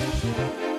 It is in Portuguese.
Música